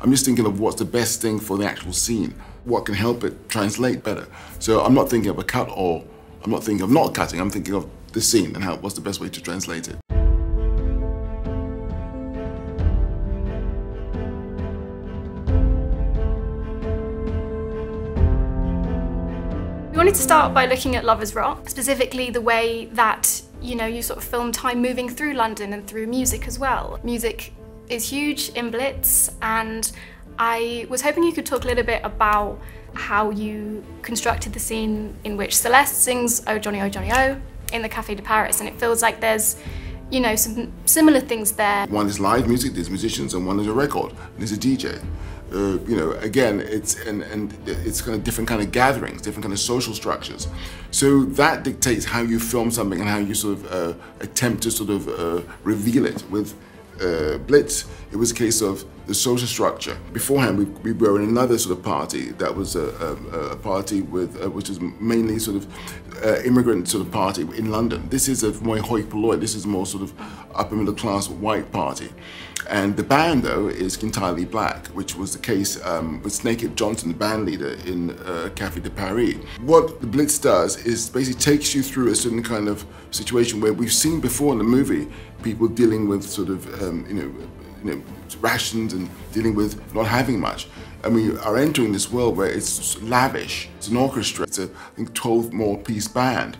I'm just thinking of what's the best thing for the actual scene. What can help it translate better. So I'm not thinking of a cut or I'm not thinking of not cutting, I'm thinking of the scene and how what's the best way to translate it. We wanted to start by looking at Lovers Rock, specifically the way that you know you sort of film time moving through London and through music as well. Music is huge in Blitz, and I was hoping you could talk a little bit about how you constructed the scene in which Celeste sings Oh Johnny Oh Johnny Oh in the Café de Paris, and it feels like there's you know some similar things there. One is live music, there's musicians, and one is a record, there's a DJ. Uh, you know, again, it's and, and it's kind of different kind of gatherings, different kind of social structures. So that dictates how you film something and how you sort of uh, attempt to sort of uh, reveal it. With uh, Blitz, it was a case of the social structure. Beforehand, we, we were in another sort of party that was a, a, a party with, uh, which is mainly sort of uh, immigrant sort of party in London. This is a more hoi polloi, this is more sort of upper middle class white party. And the band, though, is entirely black, which was the case um, with Snakehips Johnson, the band leader in uh, Café de Paris. What the Blitz does is basically takes you through a certain kind of situation where we've seen before in the movie people dealing with sort of, um, you know, you know, rations and dealing with not having much. And we are entering this world where it's lavish. It's an orchestra. It's a, I think, 12 more piece band.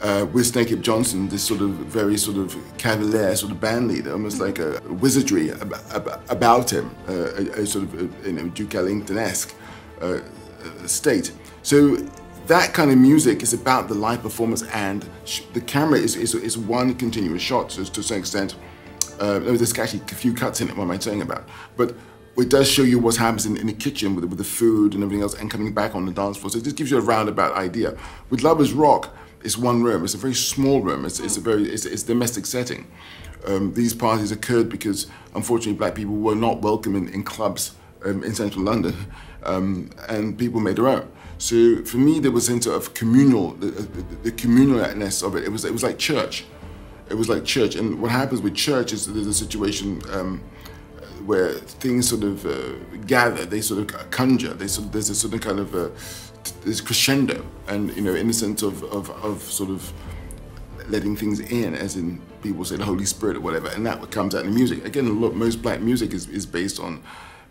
Uh, with Snakehips Johnson, this sort of very sort of cavalier sort of band leader, almost like a wizardry ab ab about him, uh, a, a, sort of a, you know Duke Ellington-esque uh, state. So that kind of music is about the live performance, and the camera is, is, is one continuous shot. So to some extent, uh, there's actually a few cuts in it. What am I saying about? But it does show you what happens in, in the kitchen with, with the food and everything else, and coming back on the dance floor. So it just gives you a roundabout idea. With Lovers Rock, it's one room. It's a very small room. It's, it's a very it's, it's domestic setting. Um, these parties occurred because, unfortunately, black people were not welcome in, in clubs um, in central London, um, and people made their own. So for me, there was a sense of communal, the, the, the communalness of it. It was it was like church. It was like church. And what happens with church is there's a situation um, where things sort of uh, gather. They sort of conjure. They sort of, there's a certain kind of uh, this crescendo, and you know, in the sense of, of, of sort of letting things in, as in people say the Holy Spirit or whatever, and that comes out in music. Again, look, most black music is, is based on,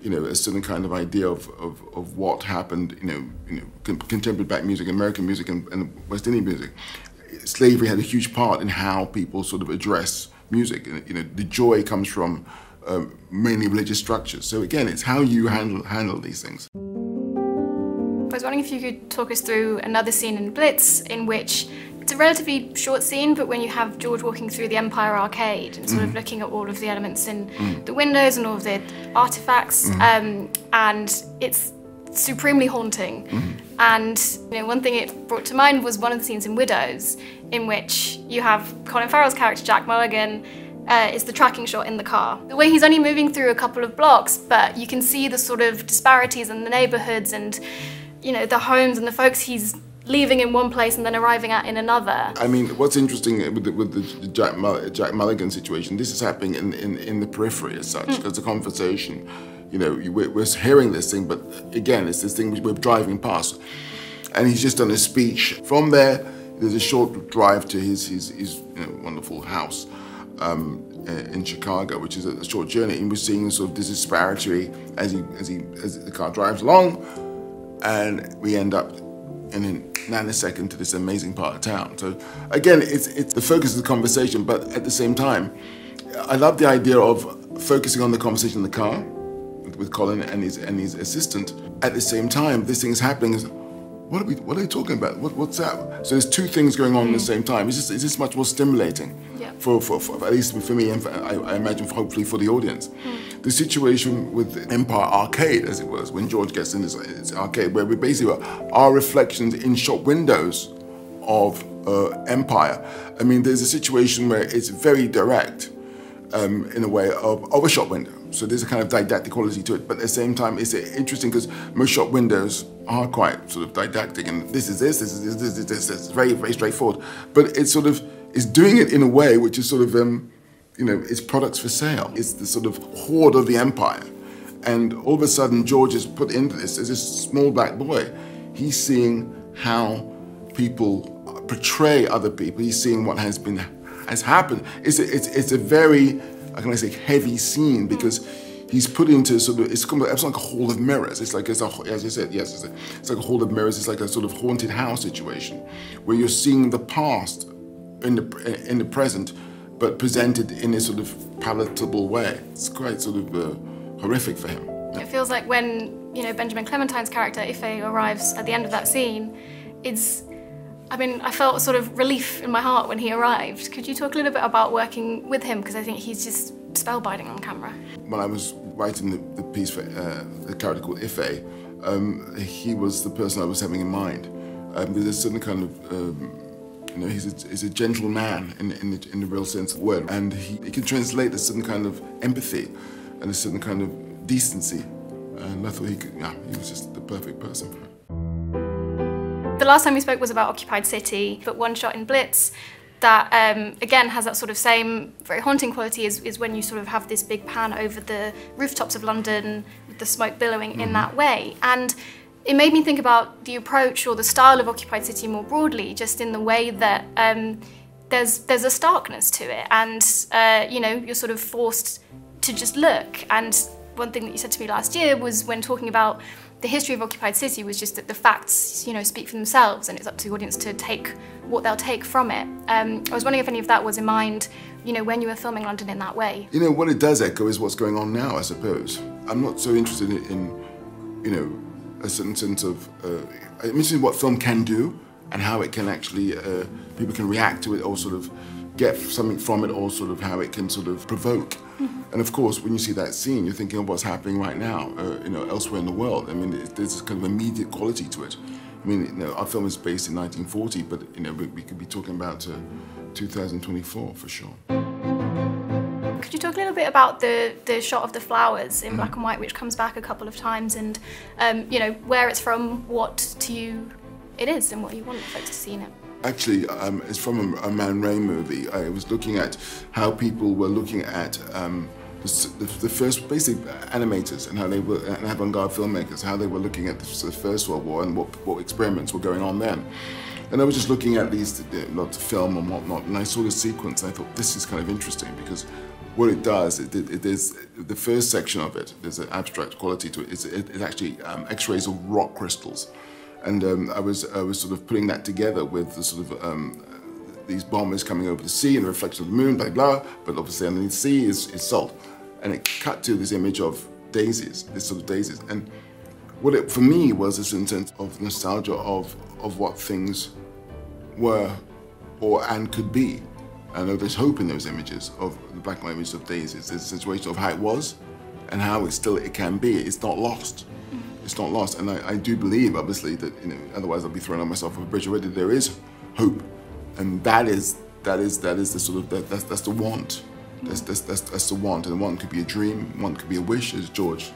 you know, a certain kind of idea of, of, of what happened, you know, you know, contemporary black music, American music, and, and West Indian music. Slavery had a huge part in how people sort of address music. You know, the joy comes from um, mainly religious structures. So again, it's how you handle handle these things. I was wondering if you could talk us through another scene in Blitz in which it's a relatively short scene, but when you have George walking through the Empire Arcade and sort mm. of looking at all of the elements in mm. the windows and all of the artifacts, mm. um, and it's supremely haunting. And you know, one thing it brought to mind was one of the scenes in Widows, in which you have Colin Farrell's character Jack Mulligan uh, is the tracking shot in the car. The way he's only moving through a couple of blocks, but you can see the sort of disparities in the neighborhoods and you know, the homes and the folks he's leaving in one place and then arriving at in another. I mean, what's interesting with the, with the Jack, Mull Jack Mulligan situation, this is happening in, in, in the periphery as such. Mm. There's a conversation, you know, we're, we're, hearing this thing, but again, it's this thing which we're driving past. And he's just done a speech. From there, there's a short drive to his, his, his you know, wonderful house. Um, in Chicago, which is a short journey, and we're seeing sort of this disparity as he as he as the car drives along and we end up in a nanosecond to this amazing part of town. So again, it's, it's the focus of the conversation, but at the same time, I love the idea of focusing on the conversation in the car with, Colin and his, and his assistant. At the same time, this thing is happening. What are we? What are they talking about? What, what's that? So there's two things going on mm. at the mm. same time. It's just, it's just much more stimulating. Yeah. For, for, for, at least for me and for, I, I, imagine for, hopefully for the audience. Mm. The situation with Empire Arcade, as it was, when George gets in this, arcade, where we basically are reflections in shop windows of uh, Empire. I mean, there's a situation where it's very direct um, in a way of, of a shop window. So there's a kind of didactic quality to it, but at the same time, it's interesting because most shop windows are quite sort of didactic, and this is this, this is this, this is this, this. Very, very straightforward. But it's sort of, it's doing it in a way which is sort of, um, you know, it's products for sale. It's the sort of hoard of the empire. And all of a sudden, George is put into this as this small black boy. He's seeing how people portray other people. He's seeing what has been has happened. It's a, it's, it's a very, how can I say, heavy scene because he's put into sort of, it's, it's like a hall of mirrors. It's like, it's a, as you said, yes, it's, a, it's like a hall of mirrors. It's like a sort of haunted house situation where you're seeing the past in the, in the present, but presented in a sort of palatable way. It's quite sort of uh, horrific for him. It feels like when, you know, Benjamin Clementine's character, Ife, arrives at the end of that scene, it's I mean, I felt sort of relief in my heart when he arrived. Could you talk a little bit about working with him? Because I think he's just spellbinding on camera. When I was writing the, the piece for uh, the character called Ife, um, he was the person I was having in mind. Um, there's a certain kind of, um, you know, he's a, he's a gentle man in, in, the, in the real sense of the word. And he, he can translate a certain kind of empathy and a certain kind of decency. And I thought he could, yeah, he was just the perfect person for it. The last time we spoke was about Occupied City, but one shot in Blitz that um, again has that sort of same very haunting quality is, is when you sort of have this big pan over the rooftops of London with the smoke billowing mm. in mm-hmm. that way. And it made me think about the approach or the style of Occupied City more broadly, just in the way that um, there's there's a starkness to it, and uh, you know you're sort of forced to just look. And one thing that you said to me last year was when talking about the history of Occupied City was just that the facts, you know, speak for themselves, and it's up to the audience to take what they'll take from it. Um, I was wondering if any of that was in mind, you know, when you were filming London in that way. You know, what it does echo is what's going on now, I suppose. I'm not so interested in, in you know, a certain sense of, uh, I'm interested in what film can do and how it can actually, uh, people can react to it or sort of get something from it or sort of how it can sort of provoke. And of course, when you see that scene, you're thinking of what's happening right now, uh, you know, elsewhere in the world. I mean, there's this kind of immediate quality to it. I mean, you know, our film is based in 1940, but you know, we, we could be talking about uh, 2024 for sure. Could you talk a little bit about the, the shot of the flowers in mm -hmm. black and white, which comes back a couple of times, and um, you know where it's from, what to you it is, and what you want folks to see in it? Actually, um, it's from a, a, Man Ray movie. I was looking at how people were looking at um, the, the, first basic animators and how they were, and avant-garde filmmakers, how they were looking at the, the, First World War and what, what experiments were going on then. And I was just looking at these, lots of film and whatnot, and I saw the sequence, and I thought, this is kind of interesting because what it does, it, it, it is the first section of it, there's an abstract quality to it, it's, it, actually um, x-rays of rock crystals. And um, I, was, I was sort of putting that together with the sort of um, these bombers coming over the sea and the reflection of the moon, blah, blah, but obviously underneath the sea is, is salt. And it cut to this image of daisies, this sort of daisies. And what it, for me, was this sense of nostalgia of, of what things were or and could be. Know there's hope in those images of the black and white images of daisies. There's a situation of how it was and how it still it can be. It's not lost it's not lost. And I, I, do believe, obviously, that you know, otherwise I'll be throwing on myself off a bridge already. There is hope, and that is that is that is the sort of that, that's that's the want. That's, that's that's that's the want, and one could be a dream, one could be a wish, as George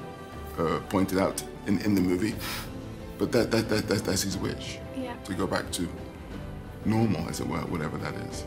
uh, pointed out in, in the movie. But that, that that that that's his wish. Yeah. To go back to normal, as it were, whatever that is.